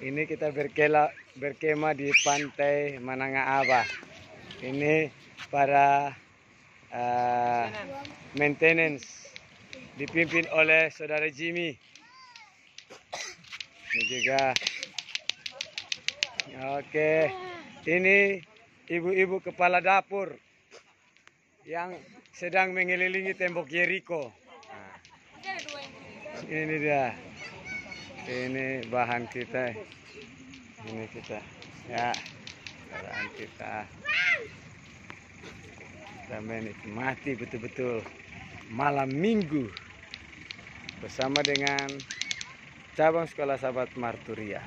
Ini kita berkela, berkemah di pantai Mananga Aba. Ini para uh, maintenance dipimpin oleh saudara Jimmy. Ini juga. Oke, ini ibu-ibu kepala dapur yang sedang mengelilingi tembok Jericho. Nah, ini dia. Ini bahan kita. Ini kita. Ya, bahan kita. Kita menikmati betul-betul malam minggu bersama dengan cabang sekolah sahabat Marturia.